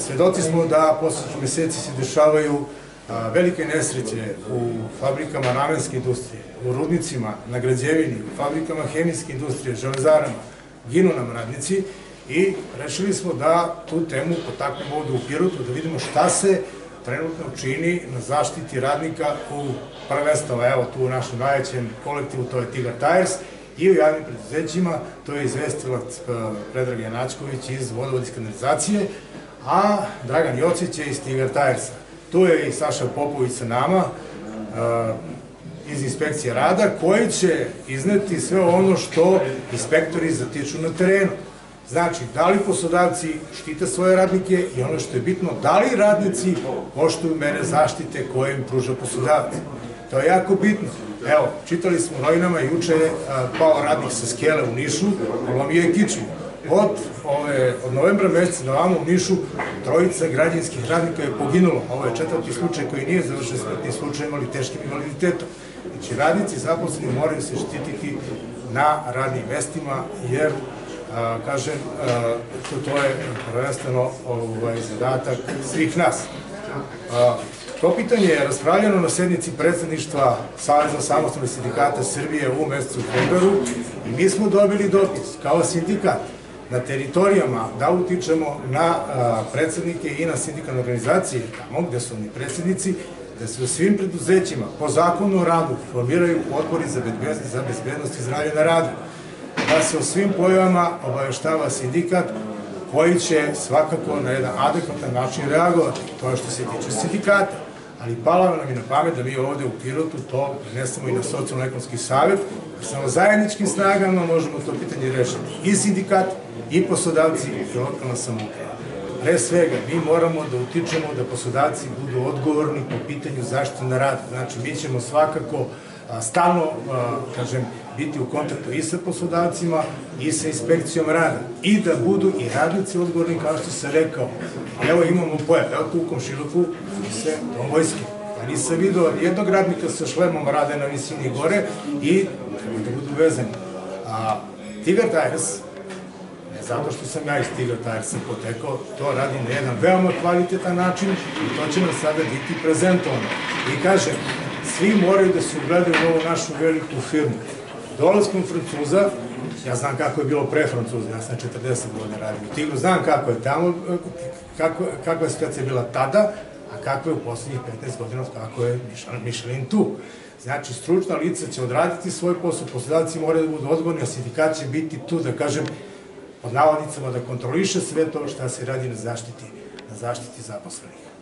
Svedoci smo da poslednjih meseci se dešavaju velike nesreće u fabrikama namenske industrije, u rudnicima, na građevini, u fabrikama hemijske industrije, železarama, ginu nam radnici i rešili smo da tu temu potaknemo ovde u Pirotu, da vidimo šta se trenutno čini na zaštiti radnika u prvenstveno, evo tu u našem najvećem kolektivu, to je Tigar Tires, i u javnim preduzećima, to je izvestilac Predrag Janačković iz vodovodske kanalizacije, a Dragan Jocić je iz Tigar Tiresa. Tu je i Saša Popović sa nama, eh, iz inspekcije rada, koji će izneti sve ono što inspektori zatiču na terenu. Znači, da li poslodavci štite svoje radnike i ono što je bitno, da li radnici poštuju mere zaštite koje im pruža poslodavac. To je jako bitno. Evo, čitali smo u novinama, juče je pao radnik sa skele u Nišu, polomio je kičmu. Od, ove, od novembra meseca na vamo u Nišu trojica građanskih radnika je poginulo. Ovo je četvrti slučaj koji nije završen smrtnim slučajem, ali teškim invaliditetom. Znači, radnici zaposleni moraju se štititi na radnim mestima, jer kažem, to, to je prvenstveno ovaj, zadatak svih nas. To pitanje je raspravljeno na sednici predsedništva Saveza samostalnih sindikata Srbije u mesecu februaru i mi smo dobili dopis kao sindikat na teritorijama da utičemo na predsednike i na sindikalne organizacije tamo gde su oni predsednici, da se u svim preduzećima po zakonu o radu formiraju odbori za bezbednost, bezbednost i zdravlje na radu, da se o svim pojavama obaveštava sindikat koji će svakako na jedan adekvatan način reagovati. To je što se tiče sindikata ali palo nam je na pamet da mi ovde u Pirotu to prenesemo i na socijalno-ekonomski savjet, da samo zajedničkim snagama možemo to pitanje rešiti. I sindikat, i poslodavci, i lokalna samouprava. Pre svega, mi moramo da utičemo da poslodavci budu odgovorni po pitanju zaštite na rad. Znači, mi ćemo svakako stalno, kažem, biti u kontaktu i sa poslodavcima i sa inspekcijom rada i da budu i radnici odgovorni kao što sam rekao. Evo imamo pojav, evo u komšiluku se dom vojske. Pa nisam vidio jednog radnika sa šlemom rade na visini gore i da budu vezani. A Tigar Tires, zato što sam ja iz Tigar Tiresa potekao, to radi na jedan veoma kvalitetan način i to će nam sada biti prezentovano. I kažem, svi moraju da se ugledaju u ovu našu veliku firmu. Dolazkom Francuza, ja znam kako je bilo pre Francuza, ja sam 40 godina radio u Tigru, znam kako je tamo, kako, kakva je situacija bila tada, a kako je u poslednjih 15 godina, kako je Michelin tu. Znači, stručna lica će odraditi svoj posao, poslodavci moraju da budu odgovorni, a sindikat će biti tu, da kažem, pod navodnicama da kontroliše sve to šta se radi na zaštiti, na zaštiti zaposlenih.